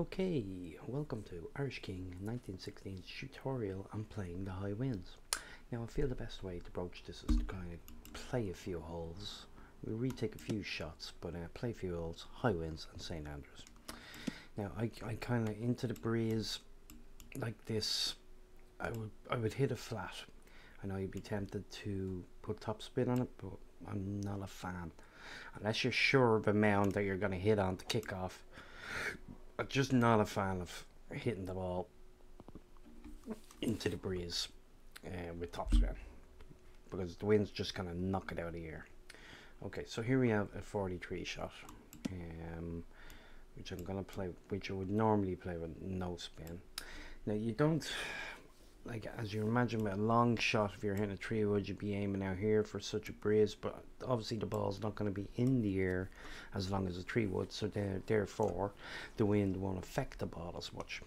Okay, welcome to Irish King 1916's tutorial on playing the high winds. Now I feel the best way to broach this is to kind of play a few holes. We retake a few shots, but uh, play a few holes, high winds and St Andrews. Now I, I kind of into the breeze like this, I would I would hit a flat. I know you'd be tempted to put topspin on it, but I'm not a fan. Unless you're sure of a mound that you're going to hit on to kick off. I'm just not a fan of hitting the ball into the breeze uh, with topspin because the wind's just kind of knock it out of the air. Okay, so here we have a 43 shot, um, which I'm gonna play, which I would normally play with no spin. Now you don't like as you imagine with a long shot if you're hitting a tree would you be aiming out here for such a breeze? But obviously the ball's not going to be in the air as long as a tree would so therefore the wind won't affect the ball as much.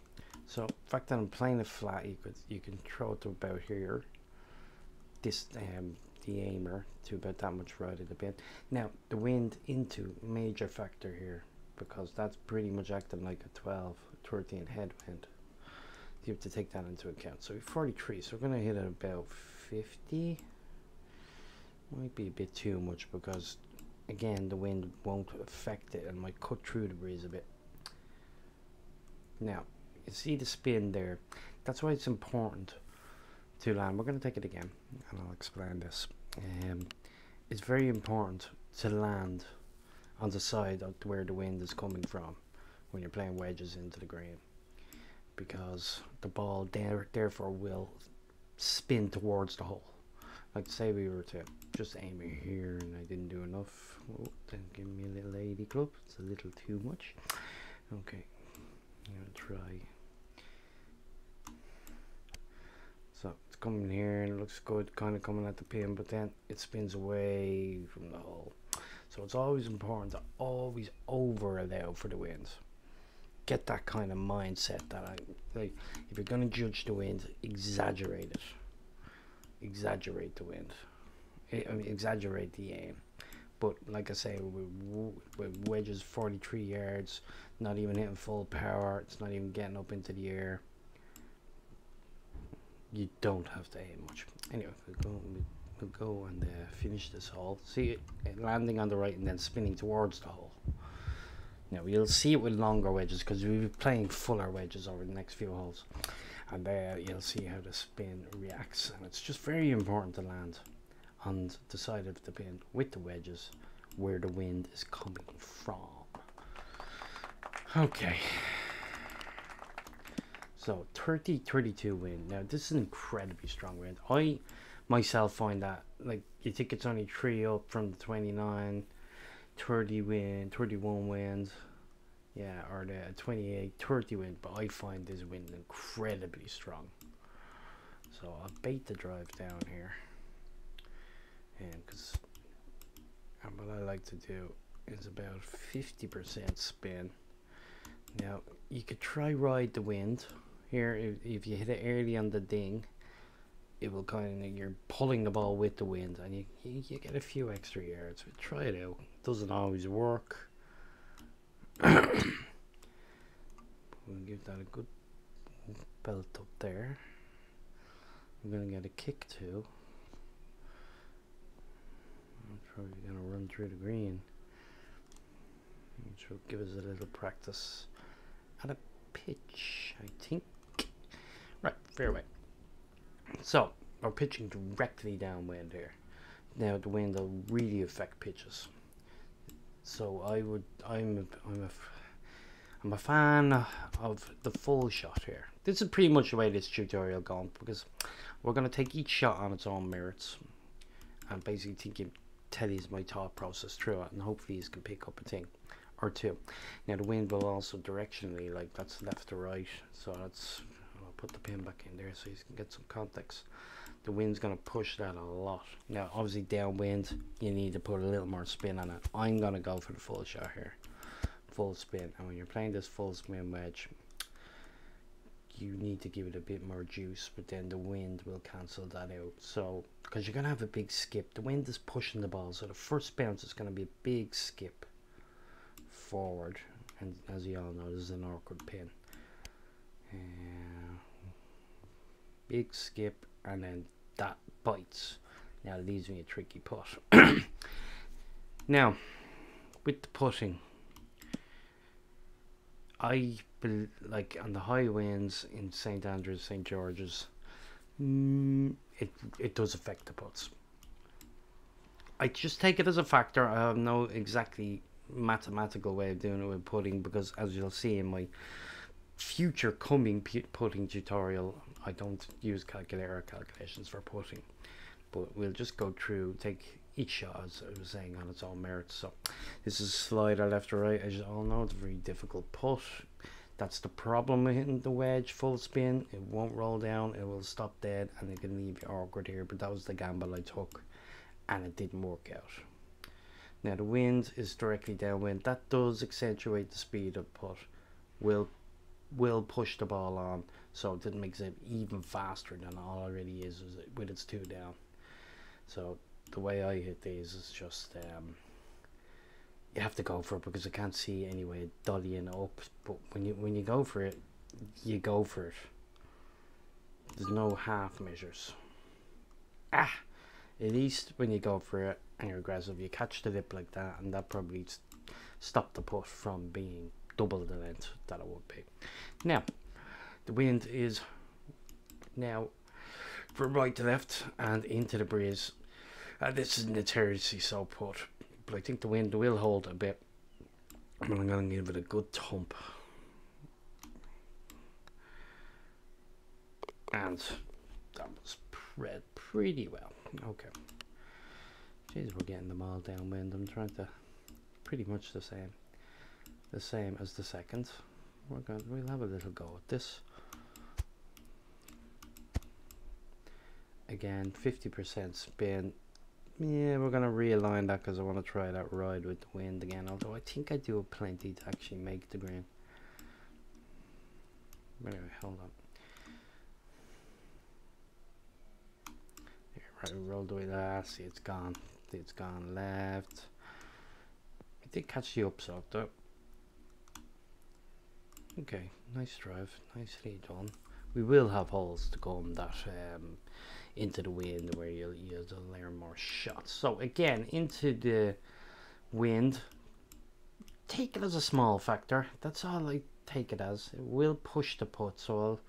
So the fact that I'm playing it flat you could you can throw it to about here. This um, the aimer to about that much right at the bit. Now the wind into major factor here because that's pretty much acting like a 12 13 headwind you have to take that into account. So 43, so we're going to hit about 50. Might be a bit too much because, again, the wind won't affect it and might cut through the breeze a bit. Now, you see the spin there. That's why it's important to land. We're going to take it again, and I'll explain this. Um, it's very important to land on the side of where the wind is coming from when you're playing wedges into the green because the ball therefore will spin towards the hole. Like say we were to just aim it here and I didn't do enough. Oh, then give me a little lady club. It's a little too much. Okay, I'm gonna try. So it's coming here and it looks good, kind of coming at the pin, but then it spins away from the hole. So it's always important to always over allow for the winds get that kind of mindset that I like if you're going to judge the wind exaggerate it. Exaggerate the wind. I mean exaggerate the aim. But like I say with, wedges 43 yards not even hitting full power it's not even getting up into the air. You don't have to aim much. Anyway we'll go, we'll go and uh, finish this hole see it landing on the right and then spinning towards the hole now you'll see it with longer wedges because we'll be playing fuller wedges over the next few holes. And there you'll see how the spin reacts. And it's just very important to land on the side of the pin with the wedges where the wind is coming from. Okay. So 30 32 wind. Now this is an incredibly strong wind. I myself find that like you think it's only three up from the 29 30 wind 31 winds yeah or the 28 30 wind but I find this wind incredibly strong. So I'll bait the drive down here. And because what I like to do is about 50% spin. Now you could try ride the wind here if, if you hit it early on the ding it will kind of you're pulling the ball with the wind and you, you, you get a few extra yards try it out. It doesn't always work. We'll give that a good belt up there. I'm gonna get a kick too. I'm probably gonna run through the green. Which will give us a little practice. At a pitch I think. Right fairway so we're pitching directly downwind here. Now the wind will really affect pitches. So I would, I'm, I'm a, I'm a fan of the full shot here. This is pretty much the way this tutorial gone because we're going to take each shot on its own merits and basically you tell you my thought process through it and hopefully you can pick up a thing or two. Now the wind will also directionally like that's left to right so that's put the pin back in there so you can get some context. The wind's going to push that a lot. Now obviously downwind you need to put a little more spin on it. I'm going to go for the full shot here. Full spin. And when you're playing this full spin wedge you need to give it a bit more juice but then the wind will cancel that out. So because you're going to have a big skip. The wind is pushing the ball so the first bounce is going to be a big skip forward. And as you all know this is an awkward pin. Uh, big skip and then that bites. Now it leaves me a tricky putt. Now with the putting I like on the high winds in St Andrews St George's mm, it it does affect the putts. I just take it as a factor. I have no exactly mathematical way of doing it with putting because as you'll see in my future coming putting tutorial I don't use calculator calculations for putting but we'll just go through take each shot as I was saying on its own merits. So this is slider left or right. As you all know it's a very difficult putt. That's the problem with hitting the wedge full spin. It won't roll down. It will stop dead and it can leave you awkward here but that was the gamble I took and it didn't work out. Now the wind is directly downwind. That does accentuate the speed of putt. Will will push the ball on, so it didn't make it even faster than all already is, with its two down. So the way I hit these is just um, you have to go for it because I can't see any way dollying up. But when you when you go for it, you go for it. There's no half measures. Ah, at least when you go for it, and you're aggressive, you catch the lip like that, and that probably stopped the putt from being double the length that it would be. Now, the wind is now from right to left and into the breeze. Uh, this is notoriously so put, but I think the wind will hold a bit. I'm going to give it a good thump. And that was pretty well. Okay. Jeez, we're getting them all downwind. I'm trying to pretty much the same. The same as the second. We're going we'll have a little go at this. Again, 50% spin. Yeah, we're to realign that because I want to try that ride with the wind again. Although I think I do plenty to actually make the green. Anyway, hold on. Right, roll the way that. See, it's gone it's gone left. It did catch the upside though. Okay, nice drive, nicely done. We will have holes to come that um, into the wind where you'll, you'll learn more shots. So again, into the wind, take it as a small factor. That's all I take it as. It will push the putt, so I'll,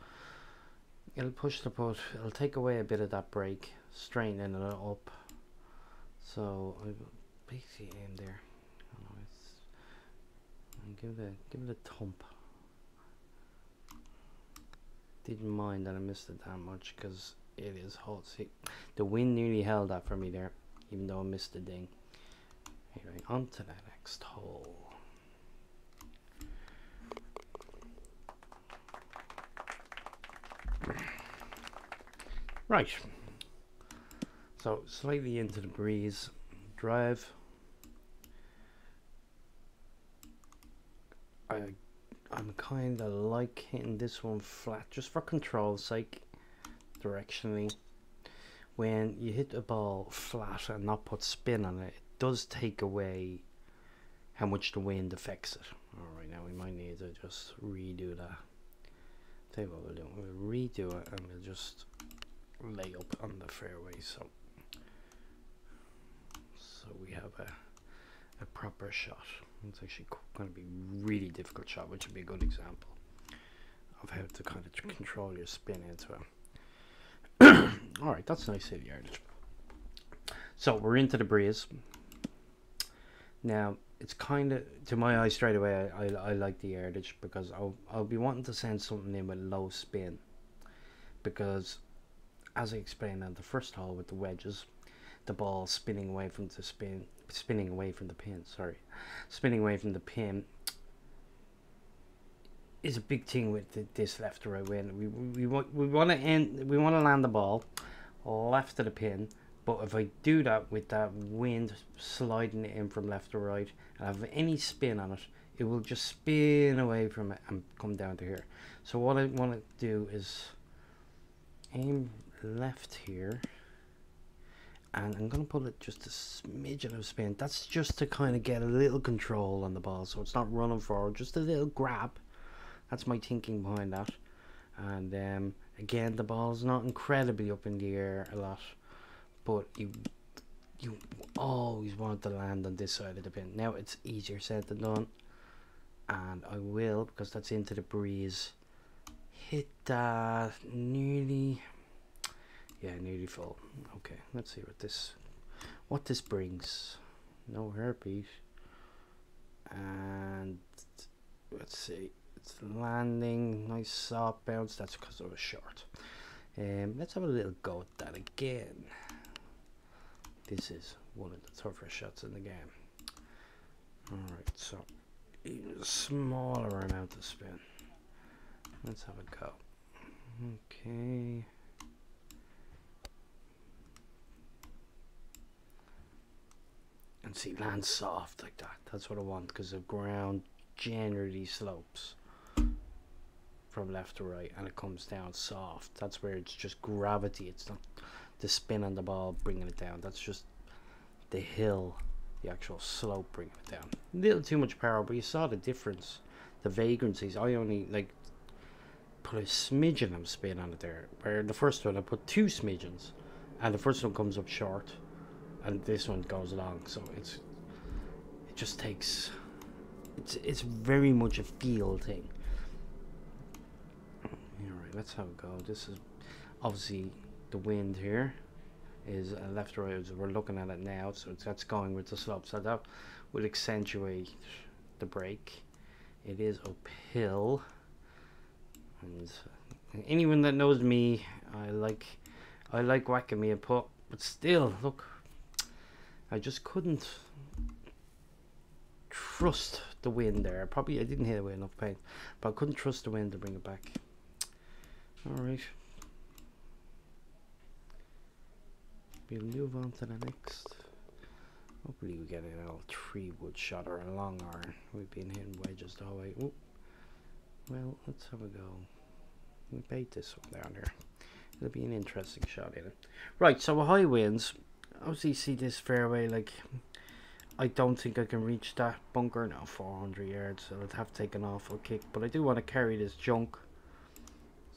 it'll push the putt. It'll take away a bit of that break, straightening it up. So I basically aim there. It's give it a give it a thump. Didn't mind that I missed it that much because it is hot. See, the wind nearly held that for me there, even though I missed the ding. Anyway, on to the next hole. Right. So slightly into the breeze drive. I I'm kind of like hitting this one flat just for control's sake directionally. When you hit a ball flat and not put spin on it, it does take away how much the wind affects it. Alright, now we might need to just redo that. Tell you what we'll do, we'll redo it and we'll just lay up on the fairway. So so we have a, a proper shot. It's actually going to be really difficult shot, which would be a good example of how to kind of control your spin into it. All right, that's nice city yardage. So we're into the breeze. Now it's kind of to my eye straight away. I, I, I like the yardage because I'll I'll be wanting to send something in with low spin because as I explained on the first hole with the wedges, the ball spinning away from the spin, spinning away from the pin. Sorry, spinning away from the pin is a big thing with this left to right wind. We we want we want to end we want to land the ball left to the pin. But if I do that with that wind sliding it in from left to right and have any spin on it, it will just spin away from it and come down to here. So what I want to do is aim left here and I'm gonna put it just a smidgen of spin. That's just to kind of get a little control on the ball, so it's not running forward, just a little grab. That's my thinking behind that. And um, again, the ball's not incredibly up in the air a lot, but you you always want to land on this side of the pin. Now it's easier said than done, and I will because that's into the breeze. Hit that nearly yeah, nearly full. Okay, let's see what this what this brings. No herpes. And let's see. Landing. Nice soft bounce. That's because it was short. Um, let's have a little go at that again. This is one of the tougher shots in the game. Alright, so even a smaller amount of spin. Let's have a go. Okay. and see land soft like that that's what I want because the ground generally slopes from left to right and it comes down soft. That's where it's just gravity. It's not the spin on the ball bringing it down. That's just the hill the actual slope bringing it down. A little too much power but you saw the difference. The vagrancies I only like put a smidgen of spin on it there where the first one I put two smidgens and the first one comes up short and this one goes along so it's it just takes it's it's very much a feel thing let's have a go this is obviously the wind here is uh, left right we're looking at it now so that's going with the slope so that will accentuate the break it is uphill and anyone that knows me I like I like whacking me a putt but still look I just couldn't trust the wind there. Probably I didn't hit it with enough pain, but I couldn't trust the wind to bring it back. All right. We'll move on to the next. Hopefully we get an old three wood shot or a long iron. We've been hitting wedges the whole way. Well, let's have a go. We bait this one down here. It'll be an interesting shot in it. Right, so high winds obviously see this fairway like I don't think I can reach that bunker now 400 yards so I'd have to take an awful kick but I do want to carry this junk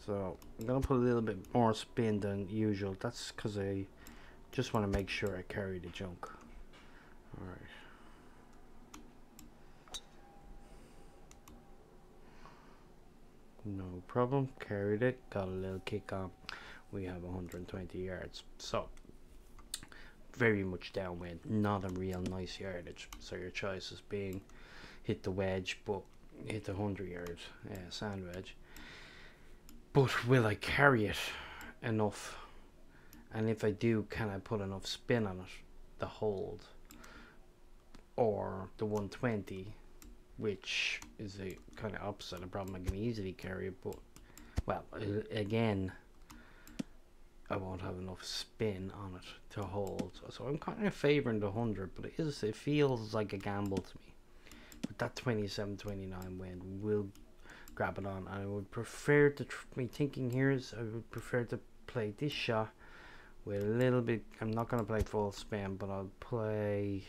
so I'm gonna put a little bit more spin than usual. That's because I just want to make sure I carry the junk. Alright. No problem. Carried it. Got a little kick on we have 120 yards. So very much downwind, not a real nice yardage. So your choice is being hit the wedge, but hit the 100 yard uh, sand wedge. But will I carry it enough? And if I do, can I put enough spin on it the hold? Or the 120, which is a kind of opposite a problem I can easily carry but well, again, I won't have enough spin on it to hold. So I'm kind of favouring the 100, but it is it feels like a gamble to me. But that 27 29 wind will grab it on. I would prefer to, me thinking here is I would prefer to play this shot with a little bit. I'm not going to play full spin, but I'll play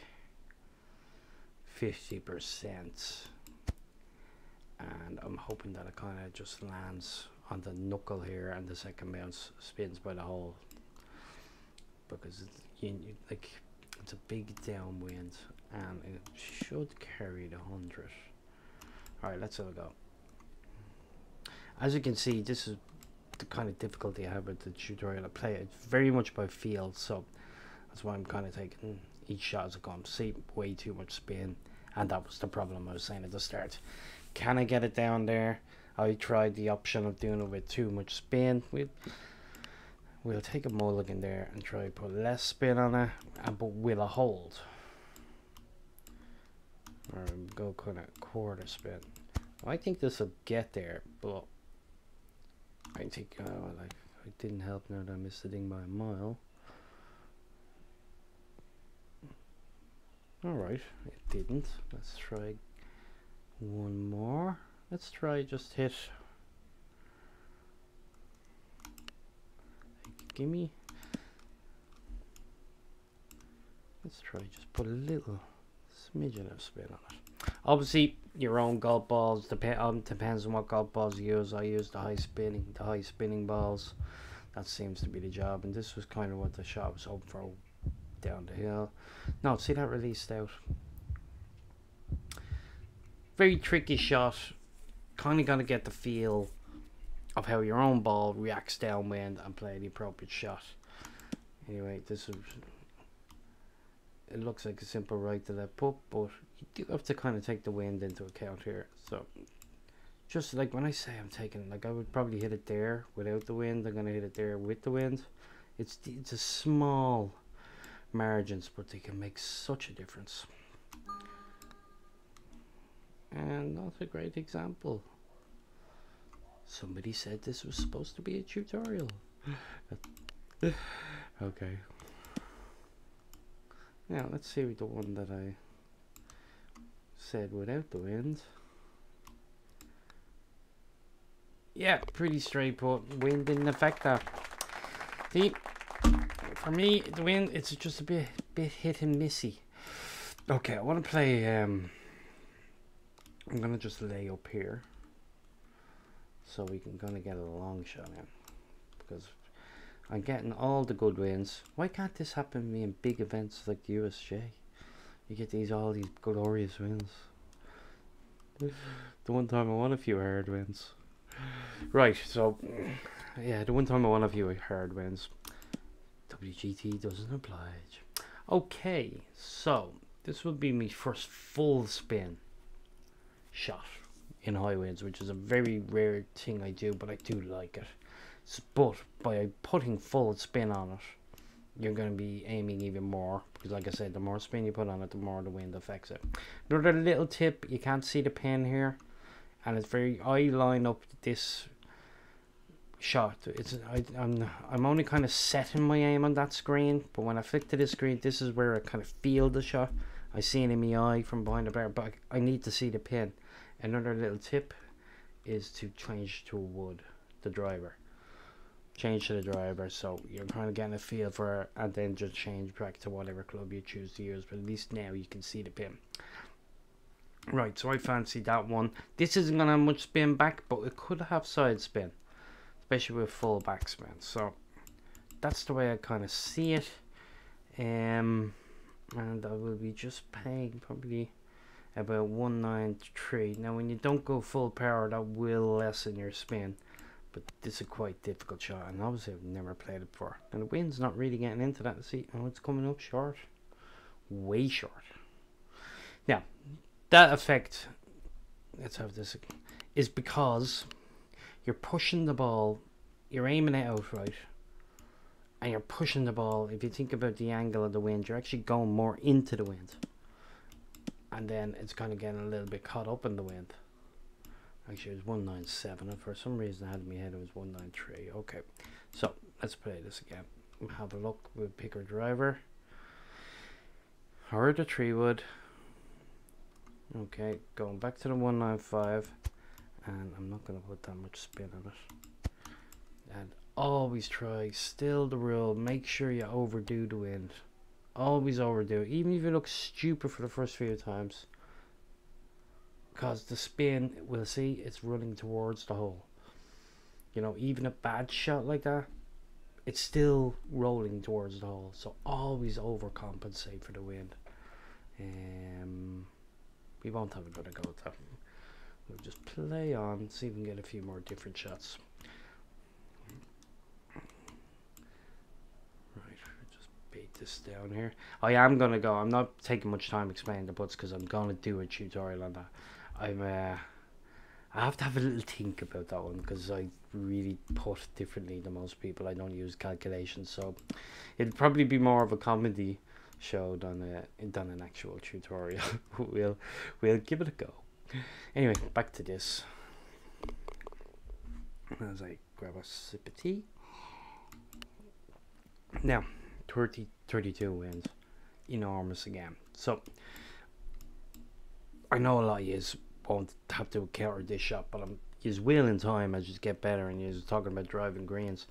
50%. And I'm hoping that it kind of just lands on the knuckle here and the second bounce spins by the hole because it's, you, you, like it's a big downwind and it should carry the 100 alright let's have a go as you can see this is the kind of difficulty I have with the tutorial I play it's very much by feel so that's why I'm kind of taking each shot as it comes see way too much spin and that was the problem I was saying at the start can I get it down there I tried the option of doing it with too much spin. We'll, we'll take a mulligan there and try to put less spin on it, and, but will a hold. Or go kind of quarter spin. I think this will get there, but I think uh, like it didn't help now that I missed the thing by a mile. Alright, it didn't. Let's try one more. Let's try just hit. Gimme. let's try just put a little smidgen of spin on it. Obviously, your own golf balls depend um, depends on what golf balls you use. I use the high spinning, the high spinning balls. That seems to be the job, and this was kind of what the shot was hoping for down the hill. No, see that released out. Very tricky shot. Kind of got to get the feel of how your own ball reacts downwind and play the appropriate shot. Anyway, this is it looks like a simple right to left putt, but you do have to kind of take the wind into account here. So, just like when I say I'm taking, like I would probably hit it there without the wind. I'm gonna hit it there with the wind. It's it's a small margins, but they can make such a difference. And that's a great example. Somebody said this was supposed to be a tutorial. okay. Now let's see the one that I said without the wind. Yeah, pretty straight but wind didn't affect that. See, for me, the wind, it's just a bit, bit hit and missy. Okay, I want to play, um, I'm going to just lay up here. So we can kind of get a long shot in. Because I'm getting all the good wins. Why can't this happen to me in big events like USJ? You get these all these glorious wins. The one time I won a few hard wins. Right, so yeah, the one time I won a few hard wins. WGT doesn't oblige. Okay, so this will be my first full spin shot in high winds, which is a very rare thing I do, but I do like it. But by putting full spin on it, you're going to be aiming even more because like I said the more spin you put on it the more the wind affects it. Another little tip you can't see the pin here and it's very I line up this shot. It's I, I'm, I'm only kind of setting my aim on that screen but when I flick to this screen this is where I kind of feel the shot. I see it in my eye from behind the bar but I need to see the pin. Another little tip is to change to wood the driver change to the driver so you're kind of getting a feel for it and then just change back to whatever club you choose to use but at least now you can see the pin. Right so I fancy that one. This isn't gonna have much spin back but it could have side spin especially with full backspin so that's the way I kind of see it. Um and I will be just paying probably about 193 now when you don't go full power that will lessen your spin but this is a quite difficult shot and obviously I've never played it before. And the wind's not really getting into that see oh it's coming up short. Way short. Now that effect let's have this is because you're pushing the ball you're aiming it out right and you're pushing the ball if you think about the angle of the wind you're actually going more into the wind. And then it's kind of getting a little bit caught up in the wind Actually, it was 197, and for some reason I had in my head it was 193. Okay, so let's play this again. Have a look. We'll pick our driver. Or the tree wood. Okay, going back to the 195, and I'm not going to put that much spin on it. And always try, still the rule, make sure you overdo the wind. Always overdo it, even if you look stupid for the first few times because the spin we'll see it's running towards the hole. You know even a bad shot like that it's still rolling towards the hole. So always overcompensate for the wind. Um, we won't have a good go at that. We'll just play on see if we can get a few more different shots. Right just beat this down here. I am gonna go I'm not taking much time explaining the putts because I'm gonna do a tutorial on that I'm uh, I have to have a little think about that one because I really put differently than most people. I don't use calculations, so it'd probably be more of a comedy show than a than an actual tutorial. we'll we'll give it a go. Anyway, back to this. As I grab a sip of tea. Now, 30, 32 wins. Enormous again. So, I know a lot of you won't have to counter this shot, but I'm will in time as you get better and you're talking about driving greens.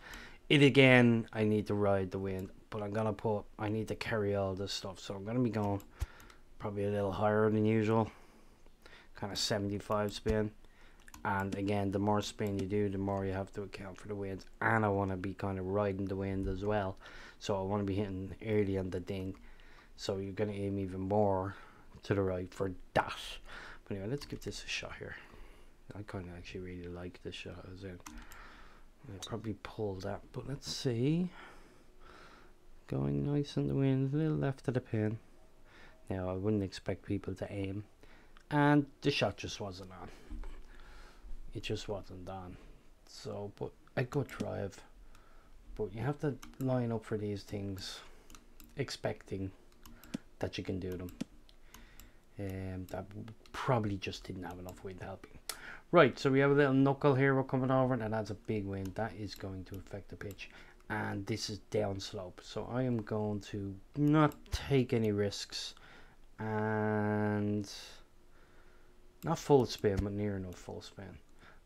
It again, I need to ride the wind. but I'm gonna put I need to carry all this stuff so I'm gonna be going probably a little higher than usual kind of 75 spin and again the more spin you do the more you have to account for the wind and I want to be kind of riding the wind as well so I want to be hitting early on the ding so you're to aim even more to the right for that but anyway let's give this a shot here. I kind of actually really like this shot as in I probably pull that but let's see. Going nice in the wind a little left of the pin. Now I wouldn't expect people to aim. And the shot just wasn't on. It just wasn't on. So but a good drive. But you have to line up for these things expecting that you can do them um, that probably just didn't have enough wind helping. Right so we have a little knuckle here we're coming over and that's a big wind that is going to affect the pitch. And this is downslope. so I am going to not take any risks and not full spin but near enough full spin.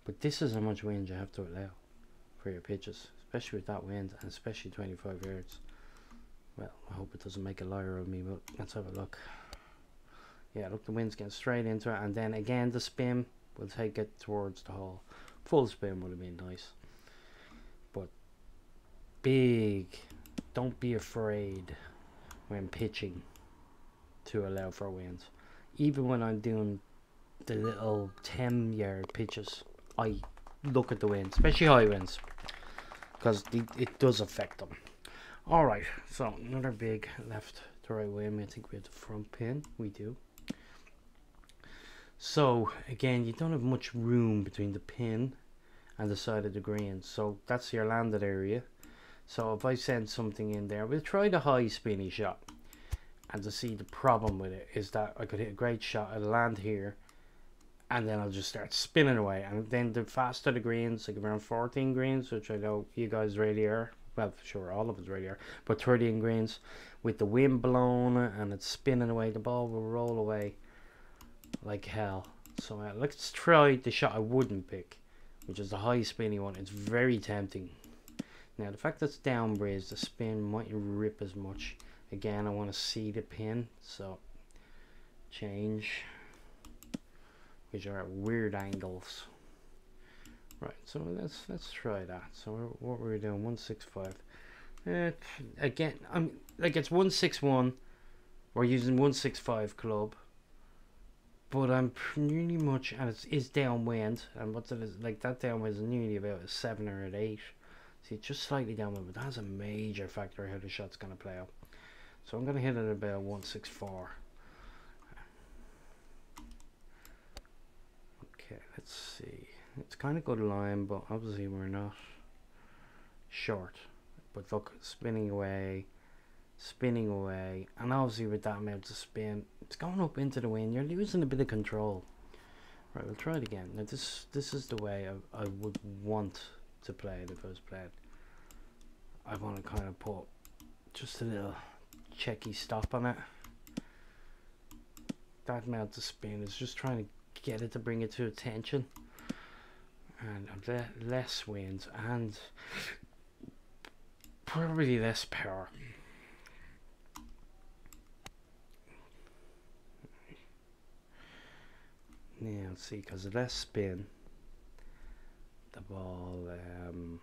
But this is how much wind you have to allow for your pitches especially with that wind and especially 25 yards. Well I hope it doesn't make a liar of me but let's have a look yeah look the wind's getting straight into it and then again the spin will take it towards the hole. Full spin would have been nice. But big don't be afraid when pitching to allow for winds even when I'm doing the little 10 yard pitches I look at the wind especially high winds because it does affect them. All right so another big left to right wind I think we have the front pin. We do so again you don't have much room between the pin and the side of the green. So that's your landed area. So if I send something in there we'll try the high spinny shot. And to see the problem with it is that I could hit a great shot at land here and then I'll just start spinning away. And then the faster the greens like around 14 greens which I know you guys really are well for sure all of us really are but 13 greens with the wind blowing and it's spinning away the ball will roll away like hell. So uh, let's try the shot I wouldn't pick which is the high spinny one it's very tempting. Now the fact that it's down the spin mightn't rip as much. Again I want to see the pin so change. Which are at weird angles. Right so let's let's try that. So what we're doing 165 uh, again I'm like it's 161 we're using 165 club but I'm pretty much and it's is downwind and what's it is like that downwind is nearly about a seven or an eight see it's just slightly downwind but that's a major factor how the shot's gonna play out so I'm to hit it about 164. Okay, let's see. It's kind of good line, but obviously we're not short. But look, spinning away, spinning away, and obviously with that amount of spin, it's going up into the wind. You're losing a bit of control. Right, we'll try it again. Now this this is the way I, I would want to play it if I was playing. I want to kind of put just a little checky stop on it. That amount of spin is just trying to get it to bring it to attention. And le less wind and probably less power. Yeah, let's see, because less spin, the ball, um,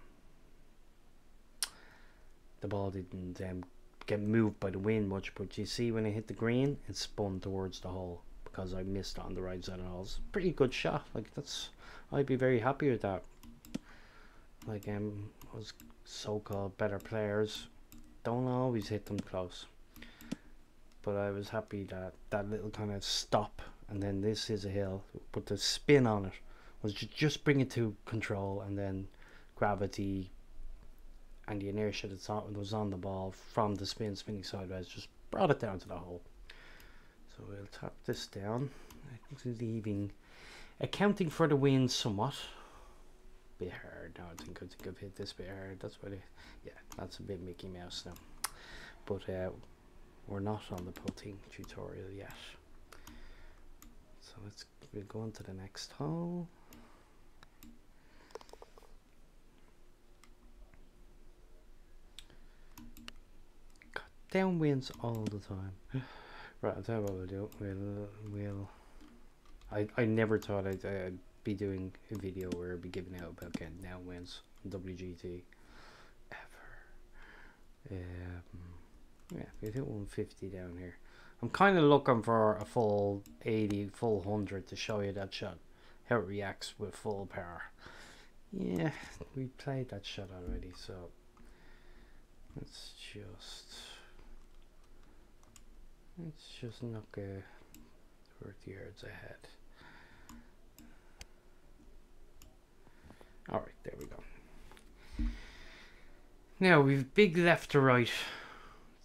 the ball didn't um, get moved by the wind much, but you see when I hit the green, it spun towards the hole because I missed on the right side of the hole. It's a pretty good shot. Like that's, I'd be very happy with that. Like um, was so-called better players don't always hit them close. But I was happy that that little kind of stop and then this is a hill, but the spin on it was just bring it to control and then gravity and the inertia that was on the ball from the spin spinning sideways just brought it down to the hole. So we'll tap this down, leaving, accounting for the wind somewhat. Bit hard now. I think I think I've hit this bit hard. That's what it. Yeah, that's a bit Mickey Mouse now. But uh, we're not on the putting tutorial yet. Let's we'll go on to the next hole. downwinds all the time. right, I'll tell you what we'll do. We'll, we'll. I, I never thought I'd, I'd be doing a video where I'd be giving out about getting downwinds in WGT ever. Um, yeah, we hit 150 down here. I'm kind of looking for a full 80, full 100 to show you that shot, how it reacts with full power. Yeah, we played that shot already, so let's just let's just knock a 30 yards ahead. All right, there we go. Now we've big left to right.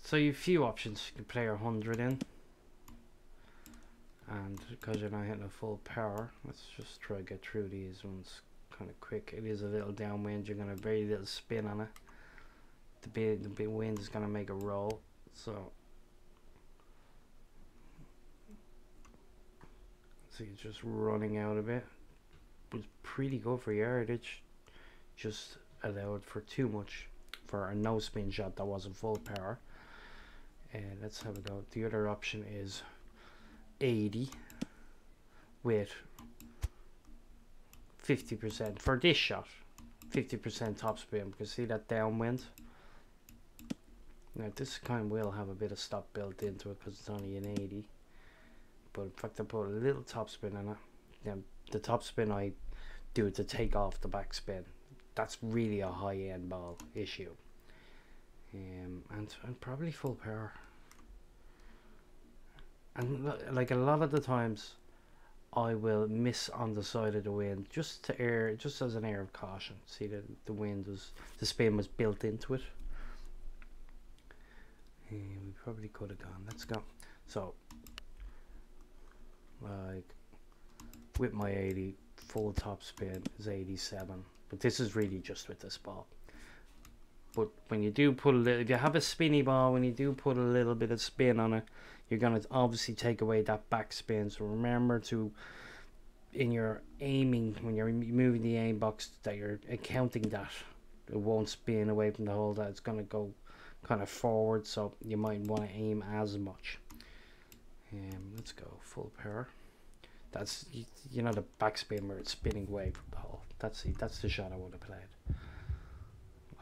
So you have few options. You can play your 100 in. And because you're not hitting a full power, let's just try to get through these ones kind of quick. It is a little downwind. You're going to very little spin on it. The big, the big wind is going to make a roll. So, so you're just running out a bit. It was pretty good for yardage. Just allowed for too much for a no spin shot that wasn't full power. And let's have a go. The other option is 80 with 50% for this shot. 50% topspin because see that downwind. Now this kind will have a bit of stop built into it because it's only an 80. But in fact I put a little topspin on it. The topspin I do to take off the backspin. That's really a high end ball issue. Um, and, and probably full power. And like a lot of the times I will miss on the side of the wind just to air just as an air of caution. See that the wind was the spin was built into it. And we probably could have gone. Let's go. So like with my 80 full top spin is 87 but this is really just with this ball but when you do put a little if you have a spinny ball when you do put a little bit of spin on it you're going to obviously take away that backspin. So remember to, in your aiming, when you're moving the aim box, that you're accounting that. It won't spin away from the hole, that it's going to go kind of forward. So you might want to aim as much. Um, let's go full power. That's you, know the backspin where it's spinning away from the hole. That's the, that's the shot I would have played.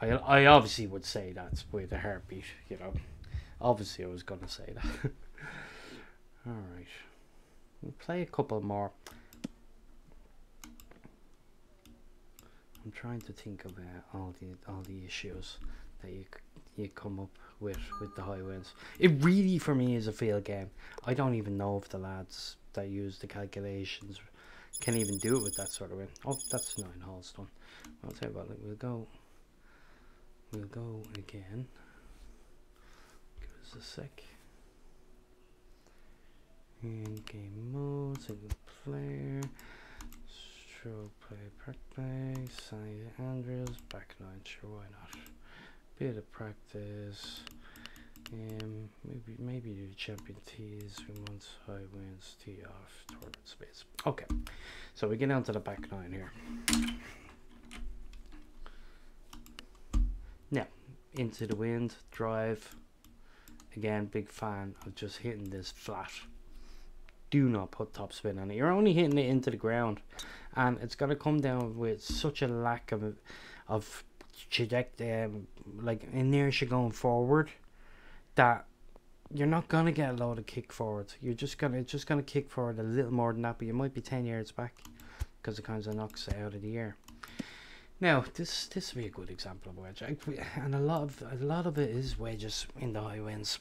I I obviously would say that with a heartbeat, you know. Obviously I was gonna say that. Alright. We'll play a couple more. I'm trying to think of uh, all the all the issues that you you come up with with the high winds. It really for me is a field game. I don't even know if the lads that use the calculations can even do it with that sort of wind. Oh, that's nine holes done. I'll tell you what, we'll go. We'll go again. Give us a sec. In game mode, single player, stroke play, practice, St Andrews, back nine, sure, why not? Bit of practice, um, maybe maybe do champion tees, we want high winds, tee off, tournament space. Okay, so we get down to the back nine here. Now, into the wind, drive. Again, big fan of just hitting this flat do not put topspin on it. You're only hitting it into the ground, and it's gonna come down with such a lack of of trajectory, um, like inertia going forward, that you're not gonna get a lot of kick forward. You're just gonna just gonna kick forward a little more than that, but you might be ten yards back because it kind of knocks it out of the air. Now this this would be a good example of wedge, and a lot of a lot of it is wedges in the high winds.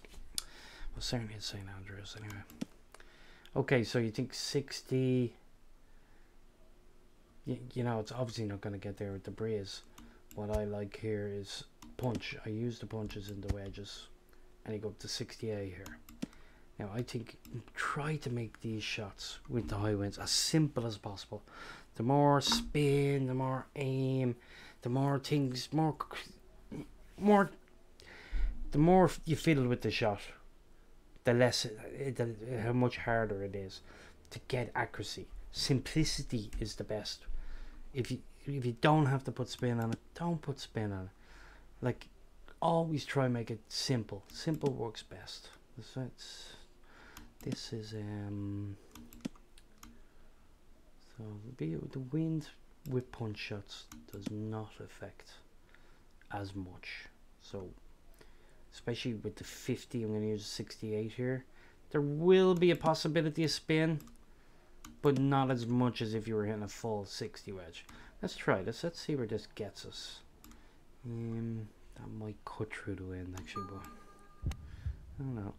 Well, certainly at St Andrews anyway. Okay, so you think 60... You, you know, it's obviously not going to get there with the breeze. What I like here is punch. I use the punches in the wedges. And you go up to 68 here. Now, I think try to make these shots with the high winds as simple as possible. The more spin, the more aim, the more things, more, more, the more you fiddle with the shot, the less the, how much harder it is to get accuracy simplicity is the best if you if you don't have to put spin on it don't put spin on it like always try and make it simple. Simple works best. So this is um. The wind with punch shots does not affect as much. So especially with the 50, I'm going to use 68 here. There will be a possibility of spin, but not as much as if you were hitting a full 60 wedge. Let's try this. Let's see where this gets us. Um, that might cut through the wind actually, but I don't know.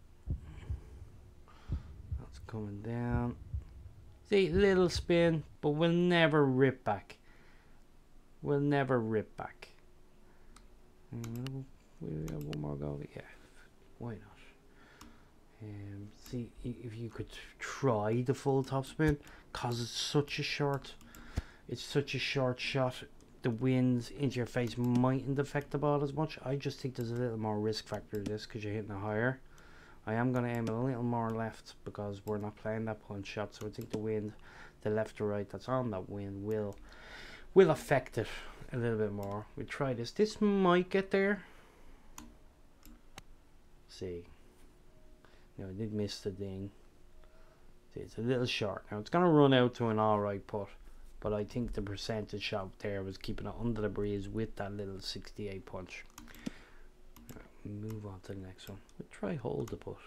That's coming down. See, little spin, but we'll never rip back. We'll never rip back. We have one more go. Yeah, why not? Um, see if you could try the full topspin, cause it's such a short, it's such a short shot. The wind into your face mightn't affect the ball as much. I just think there's a little more risk factor to this because you're hitting it higher. I am going to aim a little more left because we're not playing that punch shot. So I think the wind, the left or right that's on that wind will will affect it a little bit more. We try this. This might get there see. No, I did miss the ding. See, it's a little short. Now, it's going to run out to an alright putt. But I think the percentage shot there was keeping it under the breeze with that little 68 punch. Move on to the next one. We'll try hold the putt.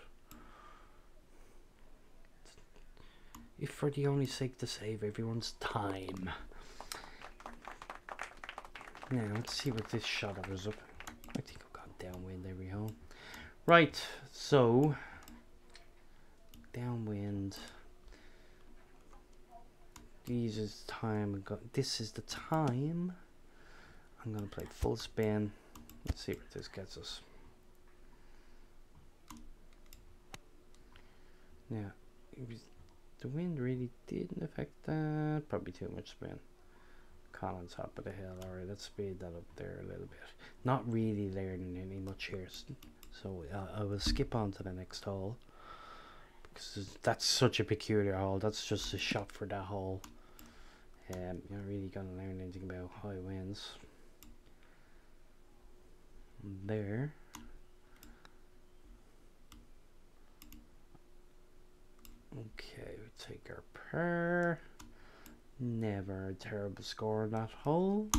If for the only sake to save everyone's time. Now, let's see what this shot was up. I think I've got downwind every home. Right, so downwind. These is time. This is the time. I'm gonna play full spin. Let's see what this gets us. Now, the wind really didn't affect that. Probably too much spin. Collins top of the hill. Alright, let's speed that up there a little bit. Not really learning any much here. So uh, I will skip on to the next hole because that's such a peculiar hole. That's just a shot for that hole. Um, you're not really going to learn anything about high winds. There. Okay, we take our pair. Never a terrible score on that hole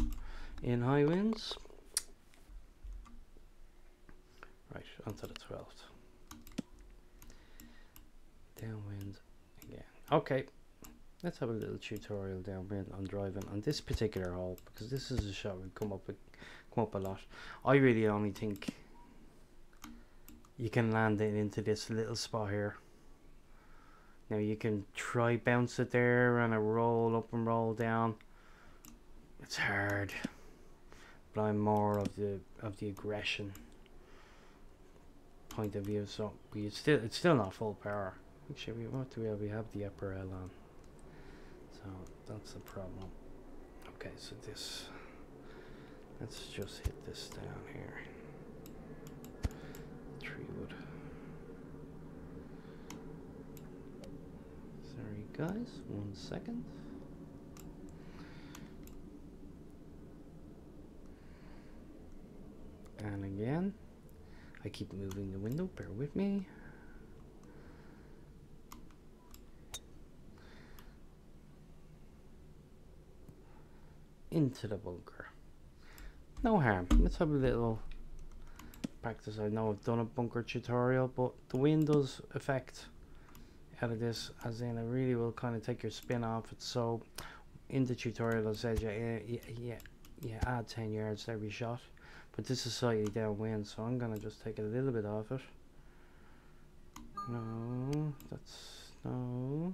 in high winds. Right, onto the 12th. Downwind again. Okay, let's have a little tutorial downwind on driving on this particular hole because this is a shot we've come up with, come up a lot. I really only think you can land it into this little spot here. Now you can try bounce it there and a roll up and roll down. It's hard, but I'm more of the of the aggression point of view. So we still it's still not full power. Actually, we we have? We have the upper L on. So that's the problem. Okay, so this. Let's just hit this down here. Tree wood. Sorry, guys. One second. And again. I keep moving the window, bear with me. Into the bunker. No harm. Let's have a little practice. I know I've done a bunker tutorial, but the wind does affect out of this, as in it really will kind of take your spin off it. So in the tutorial it says yeah, yeah, yeah, add 10 yards to every shot. But this is slightly downwind, so I'm gonna just take a little bit off it. No, that's no.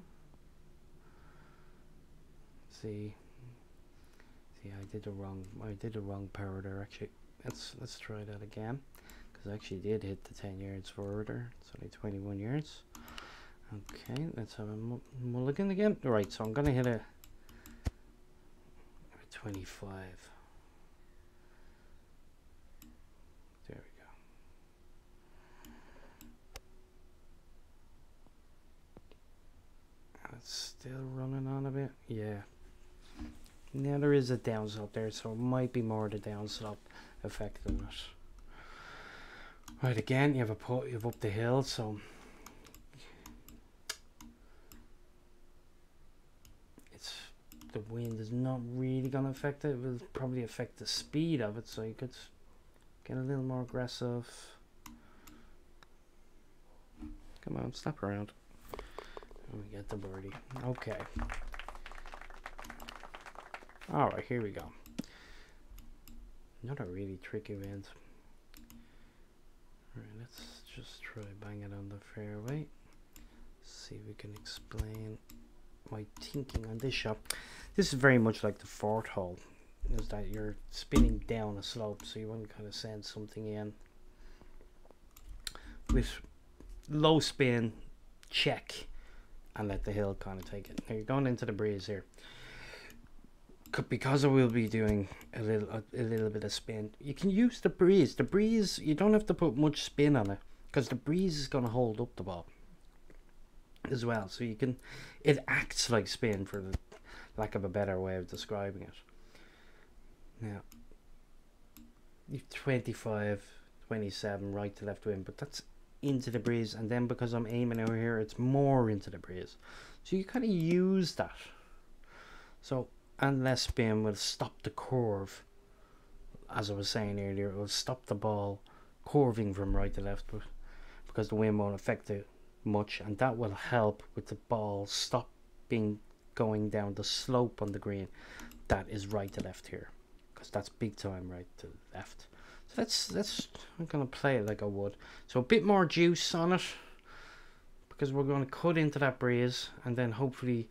Let's see, see, I did the wrong. I did the wrong power there. Actually, let's let's try that again, because I actually did hit the 10 yards forward. It's only 21 yards. Okay, let's have a mulligan again. Right, so I'm gonna hit a, a 25. Still running on a bit? Yeah. Now there is a downslope there, so it might be more of the downslope affecting it. Right, again, you have a put, you have up the hill, so it's the wind is not really going to affect it. It will probably affect the speed of it, so you could get a little more aggressive. Come on, stop around. we get the birdie. Okay. Alright, here we go. Not a really tricky wind. Alright, let's just try bang it on the fairway. See if we can explain my thinking on this shot. This is very much like the fourth hole. Is that you're spinning down a slope, so you want to kind of send something in with low spin, check, and let the hill kind of take it. Now you're going into the breeze here because I will be doing a little a, a, little bit of spin, you can use the breeze. The breeze, you don't have to put much spin on it because the breeze is going to hold up the ball as well. So you can, it acts like spin for the lack of a better way of describing it. Now, you've 25, 27 right to left wind, but that's into the breeze. And then because I'm aiming over here, it's more into the breeze. So you kind of use that. So and less spin will stop the curve as I was saying earlier it will stop the ball curving from right to left but because the wind won't affect it much and that will help with the ball stopping going down the slope on the green that is right to left here because that's big time right to left so let's let's I'm gonna play it like I would so a bit more juice on it because we're going to cut into that breeze and then hopefully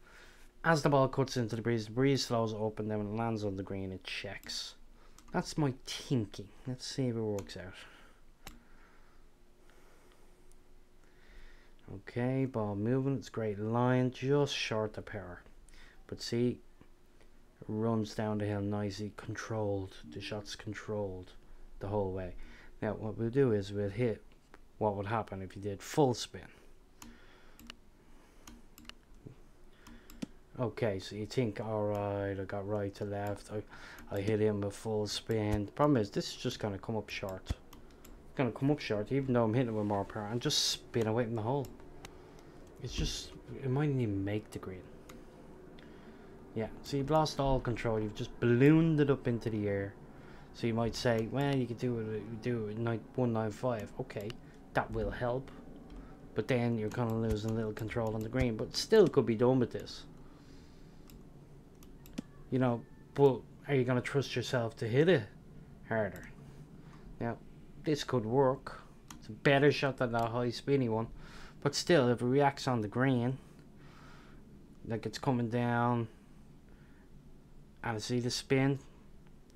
as the ball cuts into the breeze, the breeze slows up and then when it lands on the green it checks. That's my thinking. Let's see if it works out. Okay, ball moving, it's great line, just short of power. But see, runs down the hill nicely, controlled. The shot's controlled the whole way. Now what we'll do is we'll hit what would happen if you did full spin. Okay, so you think, alright, I got right to left, I, I hit him with full spin. The problem is, this is just going to come up short. going to come up short, even though I'm hitting it with more power, and just spin away from the hole. It's just, it mightn't even make the green. Yeah, so you've lost all control, you've just ballooned it up into the air. So you might say, well, you could do it, do it 195. Okay, that will help. But then you're kind of losing a little control on the green, but still could be done with this you know, but are you going to trust yourself to hit it harder? Now, this could work. It's a better shot than that high spinny one. But still, if it reacts on the green, like it's coming down, see the spin,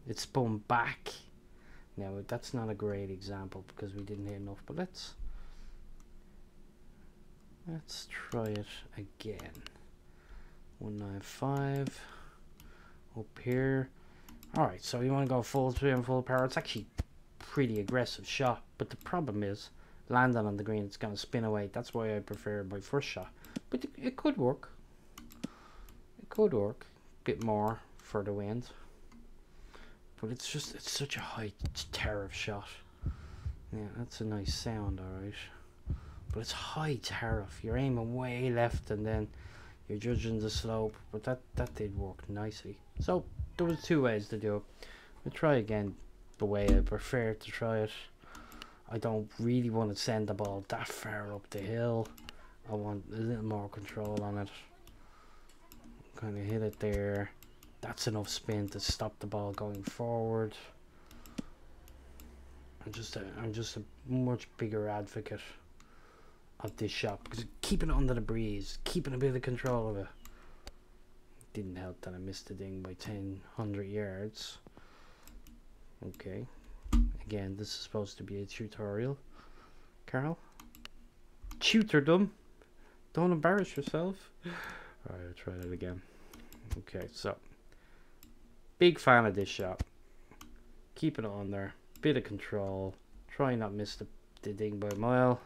it's spun back. Now, that's not a great example because we didn't hit enough, but let's let's try it again. 195 up here. Alright, so you want to go full spin, full power. It's actually pretty aggressive shot, but the problem is landing on the green, it's going to spin away. That's why I prefer my first shot. But it, it could work. It could work. Bit more for the wind. But it's just, it's such a high tariff shot. Yeah, that's a nice sound, alright. But it's high tariff. You're aiming way left and then you're judging the slope. But that, that did work nicely. So there was two ways to do it. I'll try again the way I prefer to try it. I don't really want to send the ball that far up the hill. I want a little more control on it. Kind of hit it there. That's enough spin to stop the ball going forward. I'm just a, I'm just a much bigger advocate of this shot because keeping it under the breeze, keeping a bit of control of it didn't help that I missed the ding by 10, 100 yards. Okay. Again, this is supposed to be a tutorial. Carl? Tutordom? Don't embarrass yourself. Alright, I'll try that again. Okay, so. Big fan of this shot. Keep it on there. Bit of control. Try not miss the, the ding by a mile.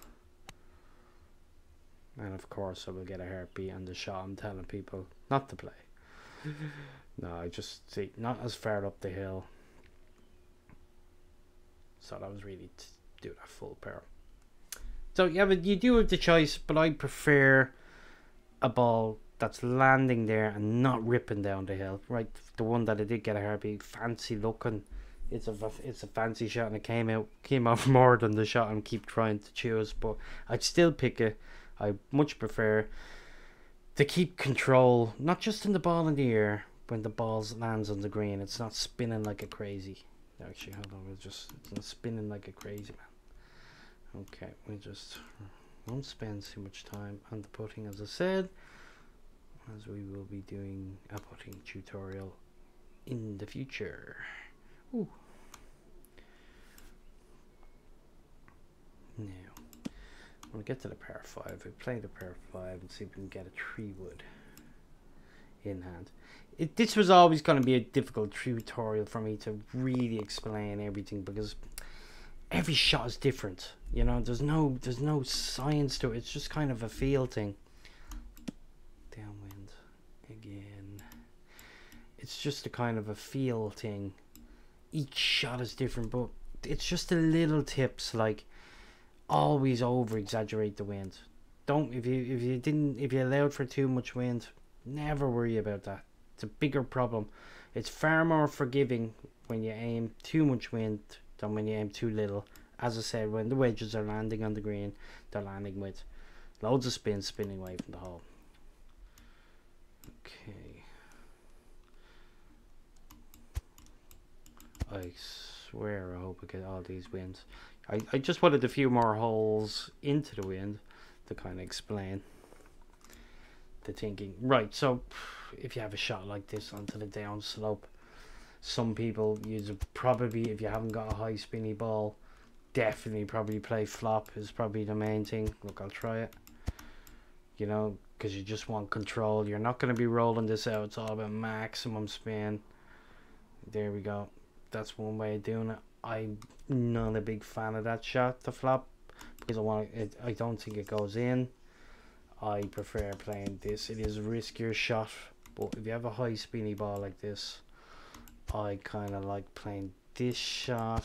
And of course I will get a heartbeat on the shot I'm telling people not to play no, I just see not as far up the hill. So that was really to do that full pair. So yeah, but you do have the choice, but I prefer a ball that's landing there and not ripping down the hill. Right, the one that I did get a heartbeat, fancy looking. It's a it's a fancy shot and it came out came out more than the shot and keep trying to choose, but I'd still pick it. I much prefer to keep control, not just in the ball in the air when the ball lands on the green. It's not spinning like a crazy. Actually, hold on, it's just spinning like a crazy man. Okay, we just won't spend too much time on the putting, as I said, as we will be doing a putting tutorial in the future. Ooh. Now, when we get to the par 5, we play the par 5 and see if we can get a tree wood in hand. It, this was always going to be a difficult tutorial for me to really explain everything because every shot is different. You know, there's no there's no science to it. It's just kind of a feel thing. Downwind again. It's just a kind of a feel thing. Each shot is different, but it's just the little tips like always over exaggerate the wind. Don't if you if you didn't if you allowed for too much wind, never worry about that. It's a bigger problem. It's far more forgiving when you aim too much wind than when you aim too little. As I said, when the wedges are landing on the green, they're landing with loads of spin spinning away from the hole. Okay. I swear I hope I get all these wins. I, I just wanted a few more holes into the wind to kind of explain the thinking. Right, so if you have a shot like this onto the down slope, some people use probably if you haven't got a high spinny ball, definitely probably play flop is probably the main thing. Look, I'll try it. You know, because you just want control. You're not going to be rolling this out. It's all about maximum spin. There we go. That's one way of doing it. I'm not a big fan of that shot the flop because I want it. I don't think it goes in. I prefer playing this. It is a riskier shot, but if you have a high spinny ball like this, I kind of like playing this shot.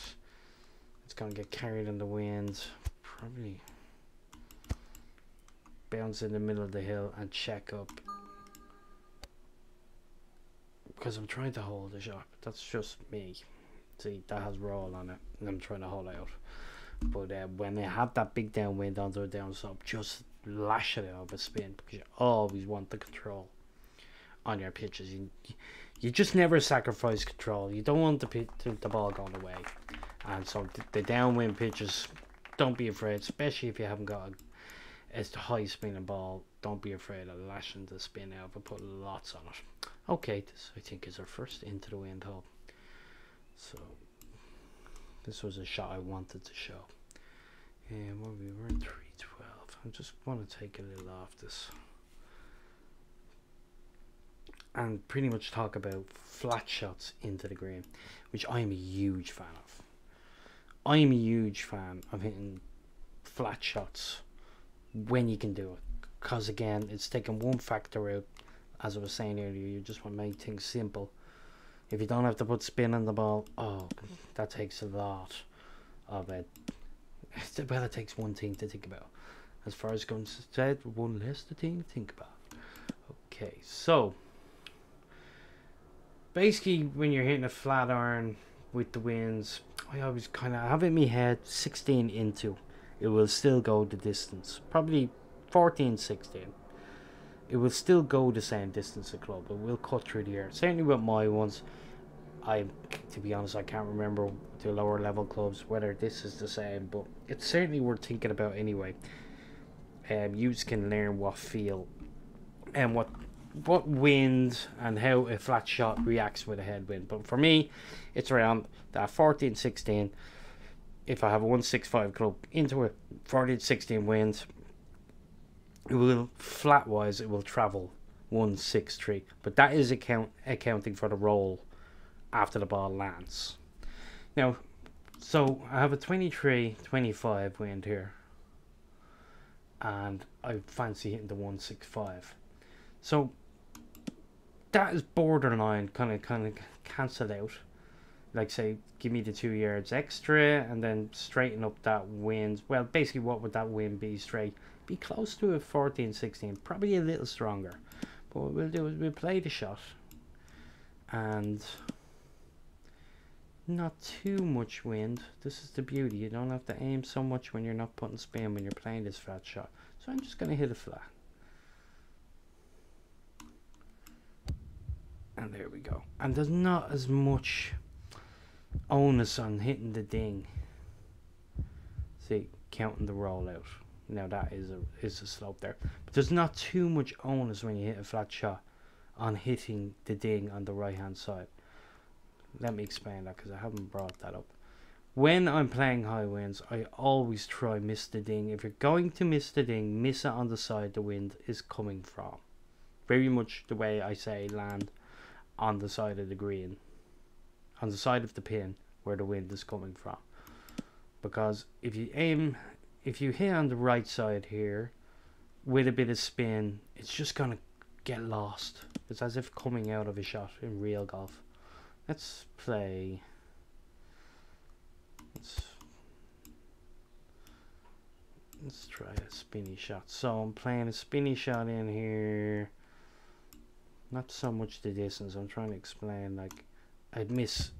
It's gonna get carried in the wind. Probably bounce in the middle of the hill and check up. Because I'm trying to hold the shot. That's just me. See, that has roll on it, and I'm trying to hold out. But uh, when they have that big downwind onto a down slope, just lash it out of a spin because you always want the control on your pitches. You, you just never sacrifice control. You don't want the the ball going away. And so the, the downwind pitches, don't be afraid, especially if you haven't got a, it's a high spinning ball. Don't be afraid of lashing the spin out, but put lots on it. Okay, this I think is our first into the wind hole. So this was a shot I wanted to show. And well, we were in 312. I just want to take a little off this. And pretty much talk about flat shots into the green, which I am a huge fan of. I am a huge fan of hitting flat shots when you can do it. Because again, it's taking one factor out. As I was saying earlier, you just want to make things simple if you don't have to put spin on the ball, oh, that takes a lot of it. Well, it takes one thing to think about. As far as guns said, one less thing to think about. Okay, so basically, when you're hitting a flat iron with the winds, I always kind of have in my head 16 into. It will still go the distance, probably 14, 16 it will still go the same distance a club. It will cut through the air. Certainly with my ones, I to be honest, I can't remember the lower level clubs whether this is the same, but it's certainly worth thinking about anyway. Um, you can learn what feel and what what wind and how a flat shot reacts with a headwind. But for me, it's around that 14, 16. If I have a 165 club into a 14, 16 wind, it will flat wise it will travel 163 but that is account accounting for the roll after the ball lands. Now so I have a 23 25 wind here. And I fancy hitting the 165 so that is borderline kind of kind of cancelled out. Like say give me the two yards extra and then straighten up that wind. Well basically what would that wind be straight be close to a 14 16 probably a little stronger. But what we'll do is we'll play the shot. And not too much wind. This is the beauty. You don't have to aim so much when you're not putting spin when you're playing this flat shot. So I'm just going to hit a flat. And there we go. And there's not as much onus on hitting the ding. See, counting the rollout. Now that is a is a slope there. But there's not too much onus when you hit a flat shot on hitting the ding on the right hand side. Let me explain that because I haven't brought that up. When I'm playing high winds, I always try miss the ding. If you're going to miss the ding, miss it on the side the wind is coming from. Very much the way I say land on the side of the green on the side of the pin where the wind is coming from because if you aim if you hit on the right side here with a bit of spin it's just gonna get lost. It's as if coming out of a shot in real golf. Let's play. Let's let's try a spinny shot. So I'm playing a spinny shot in here. Not so much the distance. I'm trying to explain like I'd miss.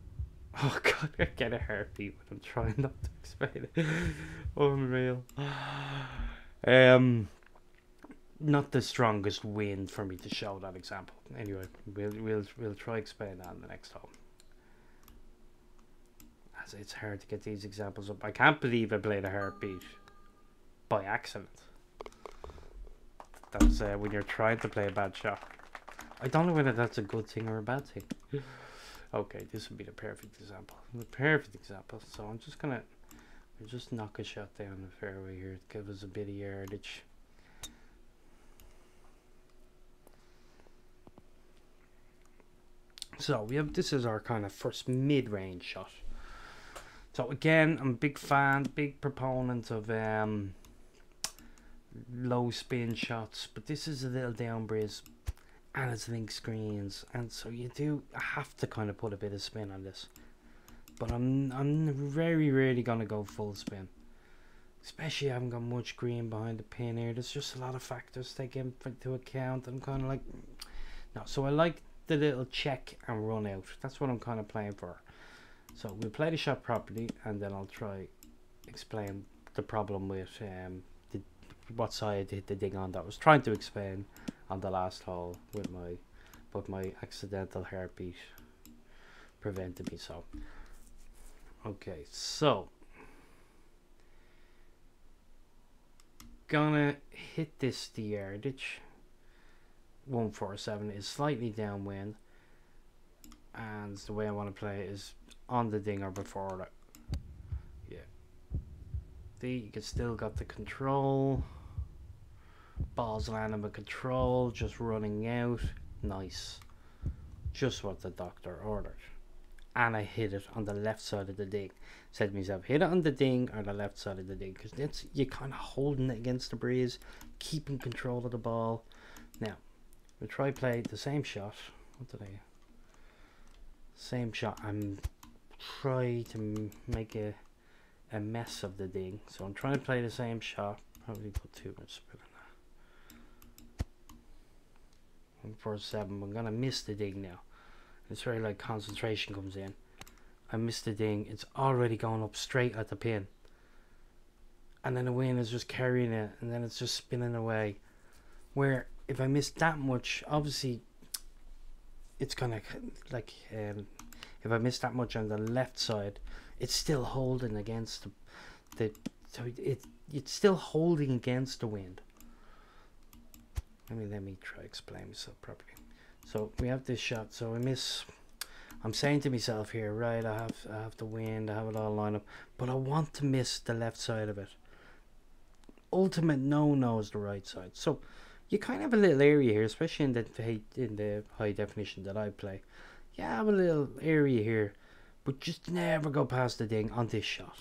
Oh god, I get a heartbeat when I'm trying not to explain it. Unreal. Um, not the strongest wind for me to show that example. Anyway, we'll we'll we'll try explain that in the next home. As it's hard to get these examples up. I can't believe I played a heartbeat by accident. That's uh, when you're trying to play a bad shot. I don't know whether that's a good thing or a bad thing. Okay, this would be the perfect example. The perfect example. So I'm just gonna just knock a shot down the fairway here give us a bit of yardage. So we have this is our kind of first mid-range shot. So again, I'm a big fan, big proponent of um, low spin shots, but this is a little down breeze and it's links greens and so you do have to kind of put a bit of spin on this. But I'm I'm very rarely gonna go full spin. Especially I haven't got much green behind the pin here. There's just a lot of factors taken into account. I'm kind of like no so I like the little check and run out. That's what I'm kind of playing for. So we'll play the shot properly and then I'll try explain the problem with um the, what side hit the ding on that I was trying to explain on the last hole with my but my accidental heartbeat prevented me so. Okay so. Gonna hit this yardage 147 is slightly downwind. And the way I want to play is on the dinger before it yeah. The you can still got the control Balls landing with control, just running out. Nice. Just what the doctor ordered. And I hit it on the left side of the ding. Said to myself, hit it on the ding or the left side of the ding. Because it's you're kind of holding it against the breeze, keeping control of the ball. Now, we'll try play the same shot. What did I... Same shot. I'm try to make a, a mess of the ding. So I'm trying to play the same shot. Probably put too much spin for seven. I'm gonna miss the ding now. It's where like concentration comes in. I missed the ding. It's already going up straight at the pin. And then the wind is just carrying it and then it's just spinning away. Where if I miss that much, obviously it's gonna like um, if I miss that much on the left side, it's still holding against the, the so it it's still holding against the wind. Let me let me try explain myself properly. So we have this shot. So I miss. I'm saying to myself here, right? I have I have the wind. I have it all lined up, but I want to miss the left side of it. Ultimate no no is the right side. So you kind of have a little area here, especially in the in the high definition that I play. Yeah, I have a little area here, but just never go past the ding on this shot.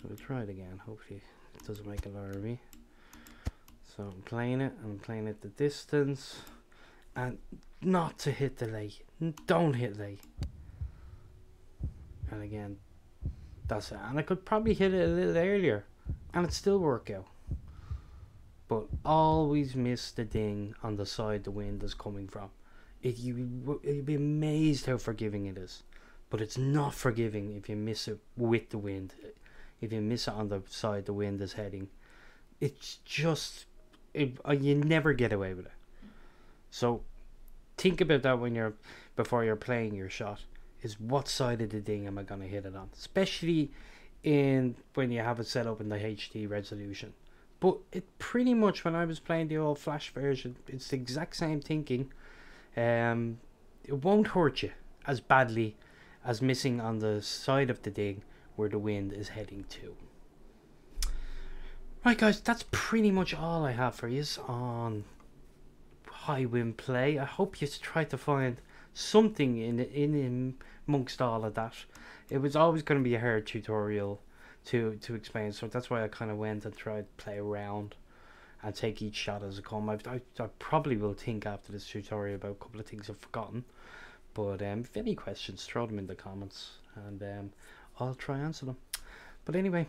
So we'll try it again. Hopefully it doesn't make a lot of me. So I'm playing it, I'm playing it the distance, and not to hit the lay. Don't hit lay. And again, that's it. And I could probably hit it a little earlier and it'd still work out. But always miss the ding on the side the wind is coming from. It, you, you'd be amazed how forgiving it is. But it's not forgiving if you miss it with the wind. If you miss it on the side the wind is heading. It's just, it, uh, you never get away with it. So think about that when you're, before you're playing your shot is what side of the ding am I going to hit it on? Especially in when you have it set up in the HD resolution. But it pretty much when I was playing the old flash version, it's the exact same thinking. Um, it won't hurt you as badly as missing on the side of the ding where the wind is heading to. Right, guys, that's pretty much all I have for you on high wind play. I hope you try to find something in in, in amongst all of that. It was always going to be a hard tutorial to to explain, so that's why I kind of went and tried to play around and take each shot as it come. I, I, I probably will think after this tutorial about a couple of things I've forgotten. But um, if any questions, throw them in the comments and um, I'll try answer them. But anyway,